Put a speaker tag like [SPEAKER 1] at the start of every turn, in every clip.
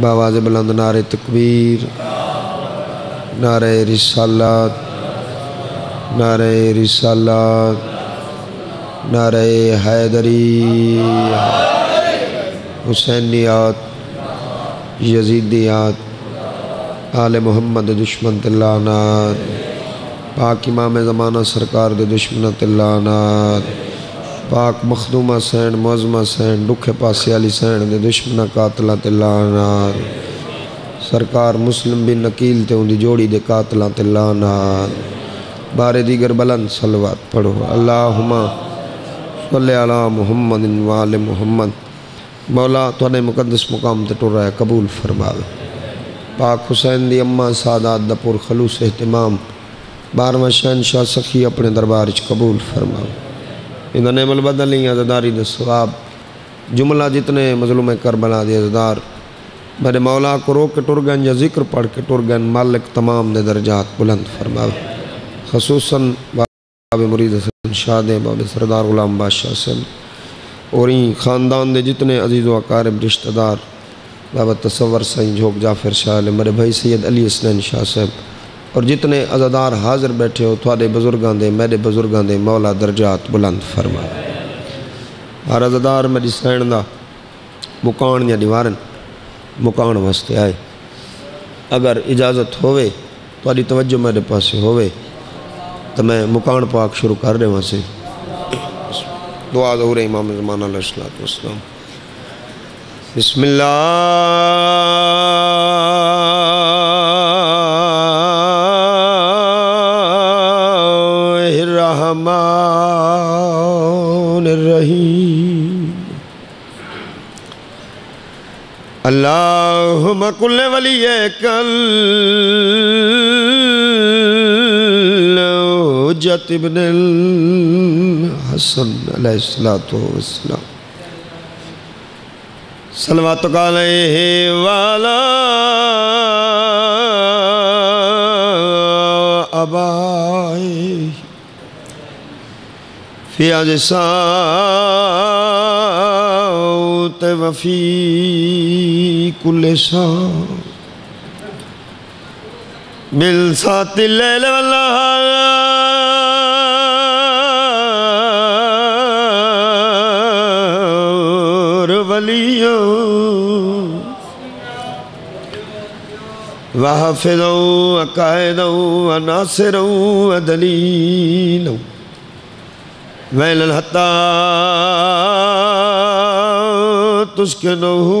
[SPEAKER 1] बावाज बुलंद नारे तकबीर, नारे रिसालत नारे रिसालत, नारे हैदरी, हुसैनियात, यजीदियात, आल मोहम्मद दुश्मन तिल्लानात पाक इमाम ज़माना सरकार दे दुश्मन तिल्लानात पाक मखदूमा सैन मौजमा सैन दुखे पासे वाली सैन, दे दुश्मन कातला तिल्लानात सरकार मुस्लिम बिन नकील ते उनकी जोड़ी दे कातला तिल्लानात बारे दीगर बुलंद सलवात पढ़ो। अल्लाहुम्मा सल्ले अला मुहम्मद वाले मुहम्मद। मौला थोड़े मुकदस मुकाम ते टुर रहा कबूल फरमावे। पाक हुसैन दी अम्मा सादात दपुर खलूस एहतमाम। बारहवा शहनशाह सखी अपने दरबार च कबूल फरमावे। इन नेमल बदली अजदारी दे सवाब जुमला जितने मजलूम करबला दे अजदार। मेरे मौला को रोक के टुर गन या ज़िक्र पढ़ के टुर गन मालिक तमाम दे दर्जात बुलंद फरमावे। खसूसन बाब मुरीद हसन शाह बाब सरदार गुलाम बादशाह से और ख़ानदान दे जितने अज़ीज़ वकारब रिश्तेदार, बाबा तसवर सईं झोंक जाफिर शाह मेरे भाई सैयद अली हसनैन शाह साहब। और जितने अजादार हाजिर बैठे हो थोड़े बुज़ुर्गों दे मेरे बुज़ुर्गों के मौला दर्जात बुलंद फरमा। हर अजादार मेरी सैन का मुकान या निवारण मुकान वास्ते आए। अगर इजाज़त होवे थोड़ी तवज्जो मेरे पास होवे तो मैं मुकान पाक शुरू कर रहा से दुआ जहूर इमाम ज़माना वसलाम बिस्मिल्लाहिर्रहमानिर्रहीम अल्लाहुम्मा कुल्ले वलिय कल। हुज्जत इब्न हसन अलैहिस्सलातु वस्सलाम। सलवात अलैहि वाला अबाई। फियाज सात वफी कुल सा मिल सातिल वलियों। वहाफिज़ों अकायदों अनासिरों अदलीलों वैल हत्ता तुस्किनहु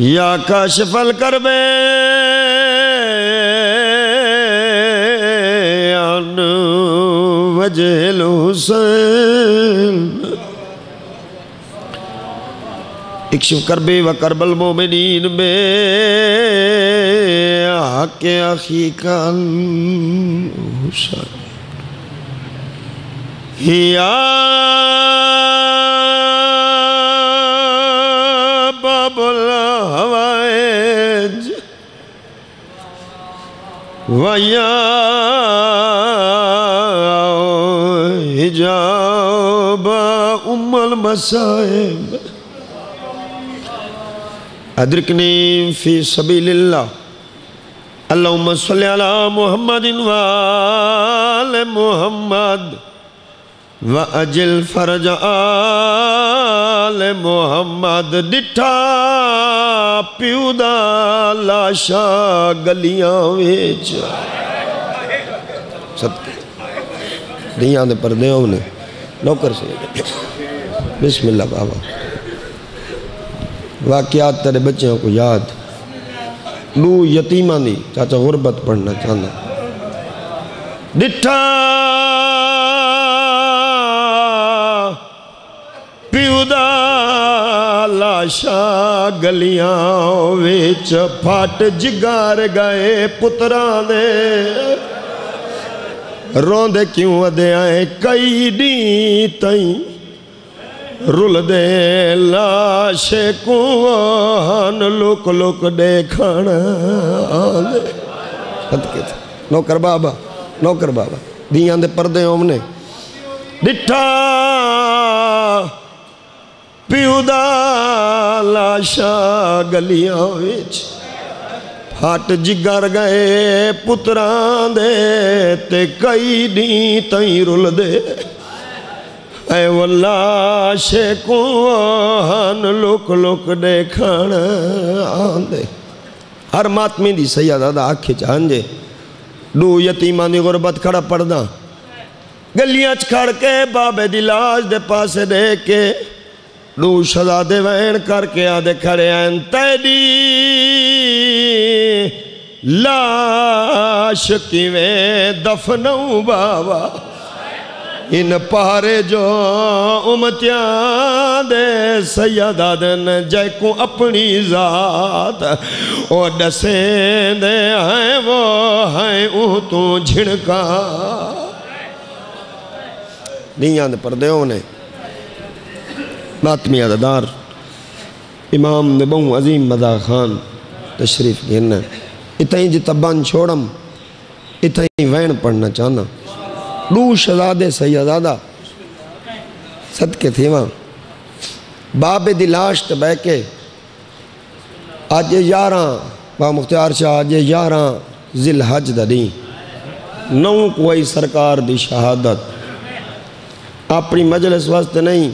[SPEAKER 1] या काशफल कर बे वजल हुसैन। इक्शफ करबे व करबल मोमिनीन में हक अखी कल हुसैन हिया हिजाब उम्मल मसाइब अदरकनी फ़ी सबीलिल्लाह। अल्लाहुम्मा सल्लि अला मुहम्मदिन व आल मुहम्मद। व अजिल फरज आल मुहम्मद, डिठा दा लाशा गलियाँ विच। सदके। धियाँ दे नौकर से। बिस्मिल्लाह बाबा। वाकयात तेरे बच्चों को याद। लू यतीमा दी। चाचा गुरबत पढ़ना चाहना डिठा पिउदा लाशा गलियाँ विच फट जिगार गए पुत्रा दे। रोंदे क्यों अदे आए कई डी तई रुलदे, लाशे कुआन लुक लुक देखण नौकर बाबा नौकर बाबा, दियाँ दे परदे ओमने। डिठा खुदा लाशा गलियाँ हट जिगर गए पुत्रां दे ते कई दी तई रुल दे लाशे को हन लुक लुक देख आंदे हर मातमी दी सही दादा आखे च हांजे डू दू यतीमां गुरबत खड़ा पढ़दा गलिया च खड़ के बाबे दी लाश दे पासे देख के दू शहजादे वहन करके आदे खड़े तेरी लाश किवें दफनऊ बाबा। इन पारे जो उमत्या दे सैदादन जैको अपनी जात। ओ डसे दे हैं वो हैं ऊह तू झिणका। नी आंद परदे ने मातमी अदादार इमाम ने बहु अजीम मदा खान, तशरीफ़ गिन इतनी जितबान छोड़म इतनी वैन पढ़ना चाहना। डू शहजादे सैयदादा, सदके थे वहाँ बाबे दी लाश ते बह के अज यारह बा मुख्तियार शाह अज यारह जिल हज दी नौ कोई सरकार दी शहादत। अपनी मजलिस वास्ते नहीं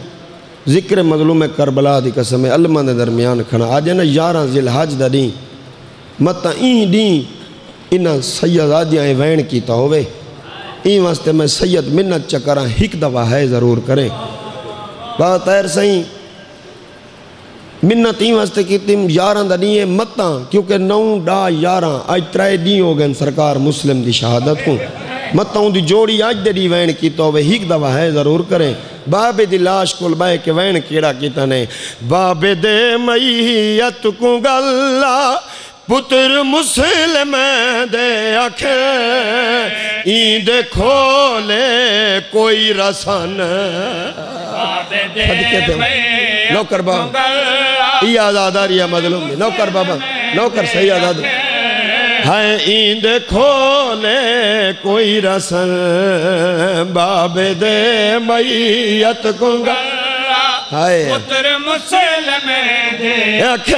[SPEAKER 1] ज़िक्र मजलूम करबला दी कसम अलमा के दरमियान खड़ा। अज न यारह जिल हज दा दी मत ई डी इन्हें सैयदादियाँ वैन किया होवे। ई वास्ते मैं सैयद मिन्नत चकरा हिक दफ़ा है ज़रूर करें। बाबा तैर सही, मिन्नत ई वास्ते की यारह का डी मत्ता, क्योंकि नौ डा यारह अज त्रै डी हो गए सरकार मुस्लिम की शहादत को। मत्ताओं की जोड़ी अज दे डी वैन किया हो हिक दफ़ा है ज़रूर करें। बाबे दी लाश को बह के वैन केड़ा किता ने। बाबे दे मैयत को गल्ला पुत्र मुस्लिम दे अख ईद खोले कोई रसन। नौकर बाबा। ये आजादारी मजलूम नौकर बाबा। नौकर सही आज़ाद। है ईद खोले कोई रसन बाबे दे मैयत कुंगा।
[SPEAKER 2] पुत्र मुसलम दे।
[SPEAKER 1] अख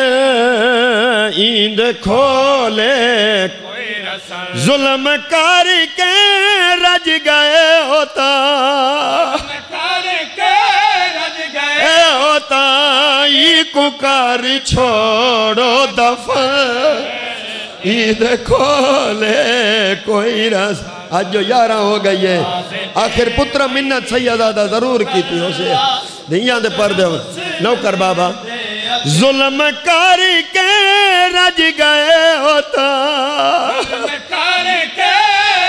[SPEAKER 1] ईंद खोले
[SPEAKER 2] कोई रसन
[SPEAKER 1] जुल्म कर के रज गए होता।
[SPEAKER 2] कर के रज गए।
[SPEAKER 1] होता ई कुकार छोड़ो दफन। ईद खोले कोई रस आज जो यारह हो गई है। आखिर पुत्र मिन्नत सैयदा ज़रूर की थी उसे। धिया दे पर पर्दे नौकर बाबा। जुल्म कर के रज गए होता।
[SPEAKER 2] कर के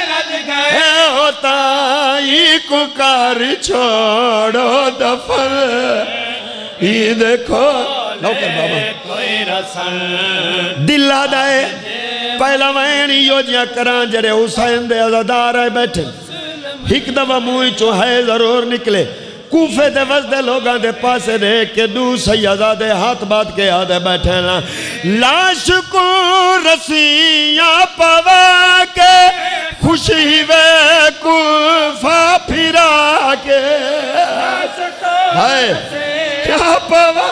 [SPEAKER 2] रज गए
[SPEAKER 1] होता ई कुकार छोड़ो दफन। ई देखो नौकर बाबा।
[SPEAKER 2] कोई रसन।
[SPEAKER 1] दिला दाए पहला वैन योजना करा जरे हुसैन दे अजादार है बैठे एक दफ़ा मुँह चो है ज़रूर निकले कूफे दे वसदे लोगों दे पासे दे के दू सैयदा दे हाथ बात के आदे बैठे ना लाश को रसिया पवा के खुशी वे कुफा फिरा के हाय क्या पवा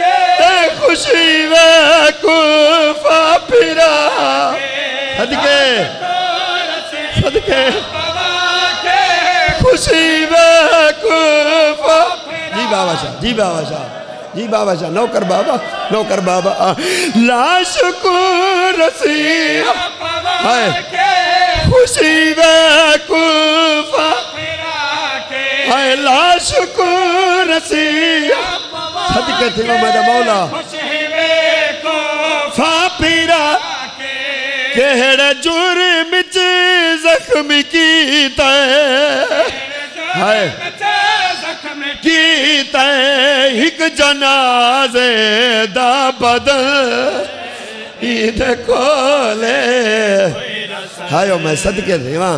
[SPEAKER 1] के खुशी वे सदके। खुशी जी बाबा शाह जी बाबा शाह जी बाबा शाह नौकर बाबा नौकर बाबा। लाश को रसिया हाय। खुशी वे कुफा। हाय लाश को रसिया सदके थे मेरा मौला। केहड़े जुर्म च जख्म है। हाय। कीता है। जनाजे दा बदल ईद कोले हायो मैं सदके देवा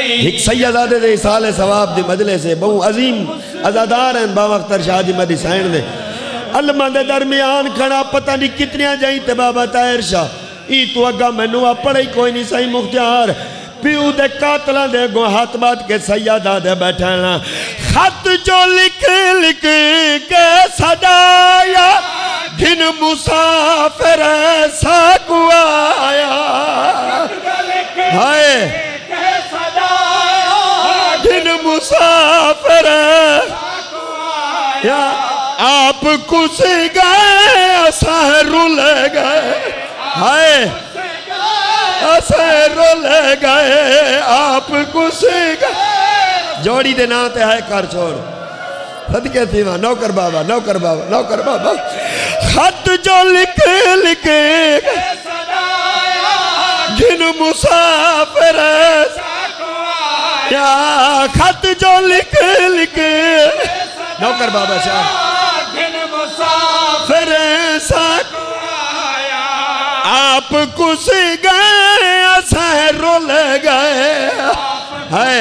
[SPEAKER 1] एक सैयदादे दे साले सवाब दी मजले से बहु अजीम अजादार हैं बावख्तर शाह जी मदी साइन दे। अलमा दे दरमियान खड़ा, पता नहीं कितनिया जाई ते बाबा ताहिर शाह। ई तू अगा मैनू अपने ही कोई नहीं सही मुख्तियार प्यू दे कातला दे अगो हाथ बात के सैयदा दे बैठना खत जो लिख लिख के सदाया दिन मुसाफिर ऐसा गुआया हाय दिन मुसाफिर आप कुछ गए असा रुल गए हाय। असा रुल गए, आप कुछ जोड़ी दे ना ते है कर छोड़। सदके थी वहाँ नौकर बाबा नौकर बाबा नौकर बाबा। खत जो लिख लिख जिन मुसाफिर या खत जो लिख लिख नौकर बाबा शाह।
[SPEAKER 2] मुसाफिर
[SPEAKER 1] फिर ऐसा आप कुछ गए असा रुल गए। है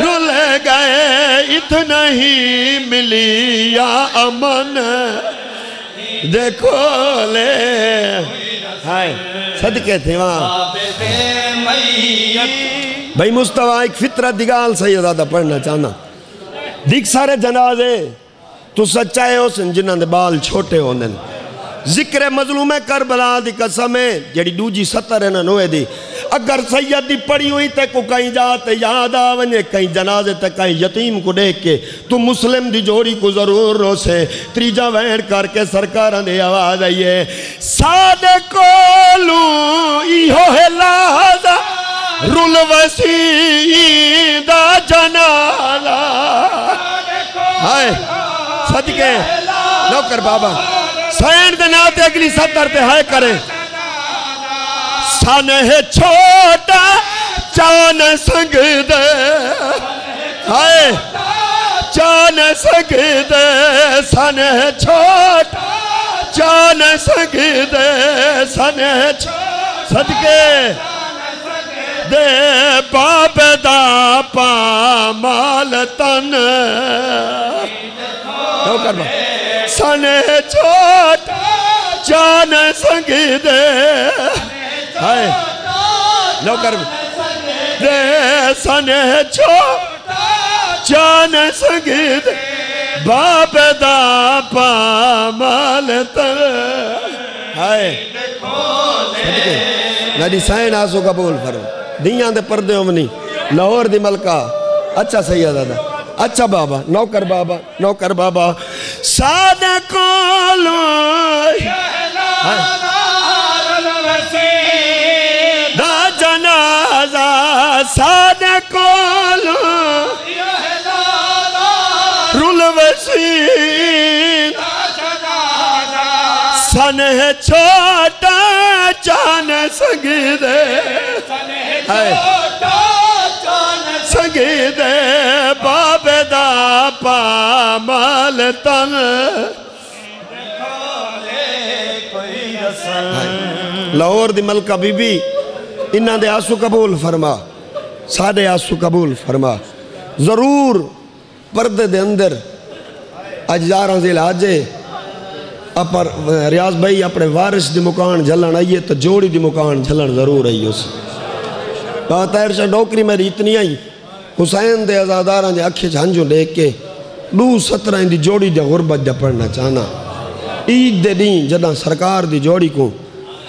[SPEAKER 1] रुल गए, इतना ही मिली या अमन। देखो ले। हाय, सदके थे वहाँ। भाई मुस्तवा एक फितरत दी गाल सही दादा, पढ़ना चाहना। दिख सारे जनाजे, तू सच्चाए हो सन जिन्हां दे बाल छोटे होंदे ने ज़िक्र मजलूम करबला दी कसम है, जेड़ी दूजी सतर है नोए दी। अगर सैयद दी पड़ी हुई ते को कहीं जा ते याद आ वने कहीं जनाजे ते कहीं यतीम को देख के, तू मुस्लिम दी जोड़ी को ज़रूर रोसे। त्रीजा वैन करके सरकारां दी आवाज़ आई है, सादे कोलू इहो है रुल वसी जनाला हाय, सदके, नौकर बाबा। सैन दे नाते अगली सत्तर पे हाय करे। सन है छोटा चान संग दे। हाय, चान संग दे। सन है छोटा चान संग दे। सन है सदके दे बाप दा पामाल तन। नौकर बा सन छोट जान संग दे। हाय। दे सन छोट जान संग दे। बाप दा पामाल तन हाय। नदी साइन आसो कबूल फरो। दियाँ दे पर्दे ओमनी लाहौर दी मलका। अच्छा सही है दादा। अच्छा बाबा। नौकर बाबा। नौकर बाबा। साद कोलो जनाजा साद कोलो रुल वसी सन है छोटा जान संगीदे हाय संगीदे बाबे दा पामल तन। लाहौर दी मलका बीबी, इन्हां दे आँसू कबूल फरमा, साडे आँसू कबूल फरमा। ज़रूर परदे दे अंदर अज यारां जिला अजे अपर, रियाज भाई, अपने वारिस दी मुकान झलन आइए तो जोड़ी दी मुकान झलन ज़रूर आई उस। ताहिर शाह नौकरी मेरी इतनी आई हुसैन दे आजादार दे अखे झांझू देख के दू सत्रह दी जोड़ी दी गुरबत पढ़ना चाहना ईद दे दी जदा सरकार दी जोड़ी को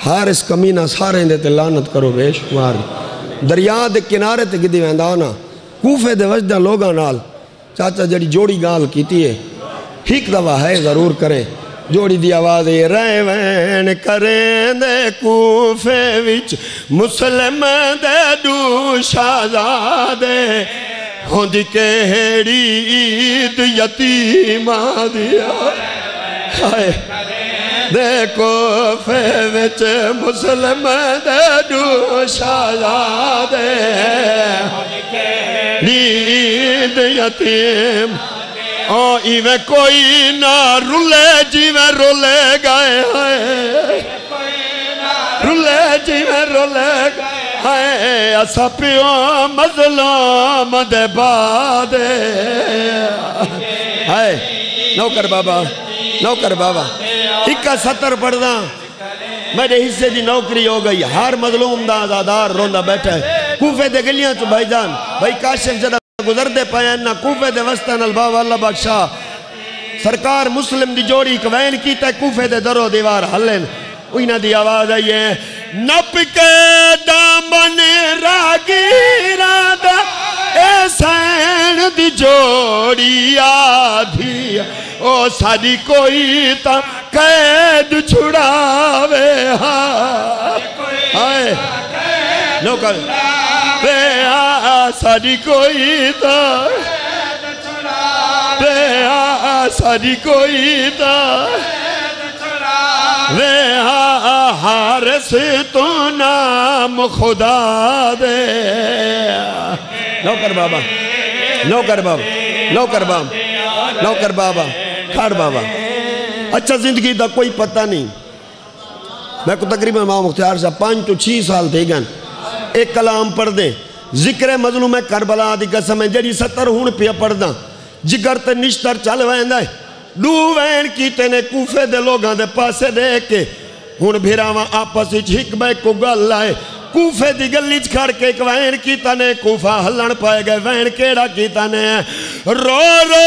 [SPEAKER 1] हारिस कमीना सारे दे लानत करो बेशुमार दरिया दे किनारे ते गिदी वेंदा ना कूफे दे वजदा लोगां नाल चाचा जड़ी जोड़ी गाल कीती है ठीक दवा है ज़रूर करें जोड़ी दी आवाज़ ये रहवैन करें दे कूफे विच मुसलिम दे दू शाहजादे होंदी केड़ी ईद यतीमा दिया देखो फे विच मुसलिम दे दू शाहजादे ईद यतीम ओ इवे कोई ना जिवे रोले गए हैं। रुले जिवे रोले गए हैं। असा पियो मजलूम दे बाद। है, नौकर बाबा नौकर बाबा। इक्का सत्तर पढ़दा। मेरे हिस्से की नौकरी हो गई। हर मजलूम दा आजादार रोंदा बैठा है। कूफे दे गलियाँ च भाईजान भाई काशिफ जरा गुजरते पे ना कूफे दे वस्ता नल बाबा अल्लाह बादशाह सरकार मुस्लिम की जोड़ी कवैन की कूफे दे दरो दीवार हलन उइना दी आवाज़ आई है नप के दामन रागीरा दा ए सैन दी जोड़ी आधी ओ साडी कोई ता कैद छुड़ावे हाय। नौकर वे आ साडी कोई ता वे आ साडी कोई ता वे आ हारस तो नाम खुदा दे। नौकर बाबा नौकर बाबा नौकर बाबा नौकर बाबा खाड़ बाबा। अच्छा ज़िंदगी का कोई पता नहीं। मैं को तकरीबन माँ मुख्तार साहब पाँच तो छह साल थे गन एक कलाम पढ़ दे। ज़िक्र मजलूम है करबला दी कसम है, जड़ी सत्तर हूँ पिया पढ़दा जिगर ते निश्तर चल वैंदा डू वैन कीते ने कूफे दे लोगां दे पासे देख के हुन भिरावा आपस विच हिक बै को गल आए कूफे दी गली च खड़ के एक वैन कीता ने कूफा हलन पाए गए वैन केड़ा कीता ने रो रो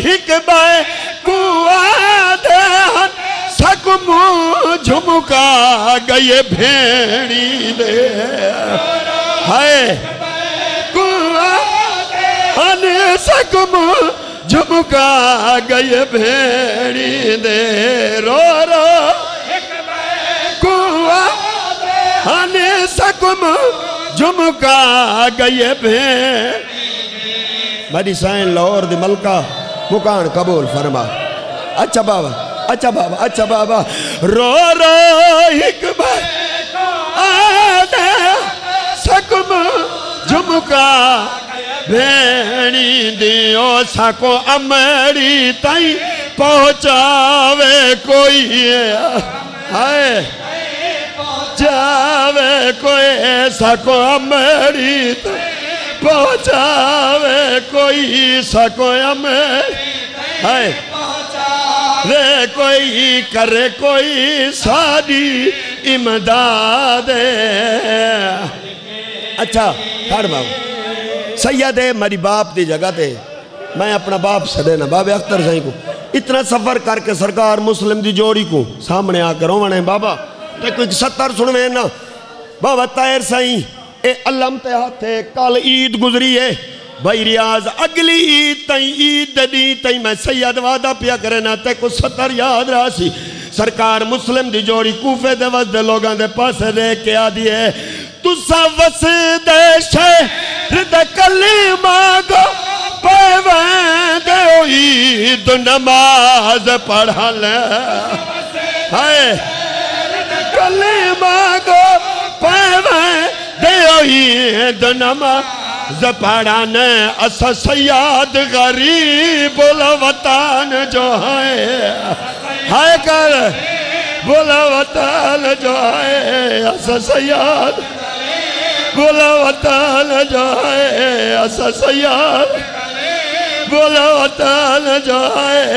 [SPEAKER 1] हिक बै कुआ दे हन सक मुँह झुमका गए भेड़ी दे हाय हन सक मुँह झुमका गए भेड़ी दे। रो रो। कुआ हने सकम झुमका गए भेड़ साइन लाहौर दी मलका, मुकान कबूल फरमा। अच्छा बाबा अच्छा बाबा अच्छा बाबा। रो रो, एक बार। सकम झुमका भेणी दियो सको अमरी ताई पहुंचावे कोई हाय। जावे कोई सको अमरी पहुंचावे कोई सको अमरी हाय। वे कोई करे कोई सादी इमदाद। अच्छा खड़ बाबू। सैयद है, मेरी बाप की जगह ते मैं अपना बाप सदे ना, बाबे अख्तर साई को। इतना सफ़र करके सरकार मुस्लिम की जोड़ी को सामने आकर रोवने बाबा। ते कोई सत्तर सुनवे ना। बाबा तायर साई, ए अलम ते हाथे कल ईद गुजरी है। भाई रियाज अगली ईद तई, ईद दी तई मैं सैयद वादा पिया करे ना, ते को सत्तर याद रहा सी सरकार मुस्लिम की जोड़ी कूफे दे वसदे लोगां दे पासे दे के आ दिए तुसा वसदे शहर दे कलीमा ईद नमाज़ पढ़ा ले हाय कलीमा गो पवंदे ईद नमाज़ पढ़ा ने अस सयाद गरीब वतन जो है हाय कर बोला जो है अस सयाद बोला वतन जाए अस सयाद बोला वतन जाए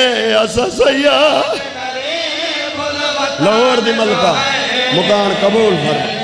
[SPEAKER 1] लाहौर दी मलका मुकान कबूल फरमा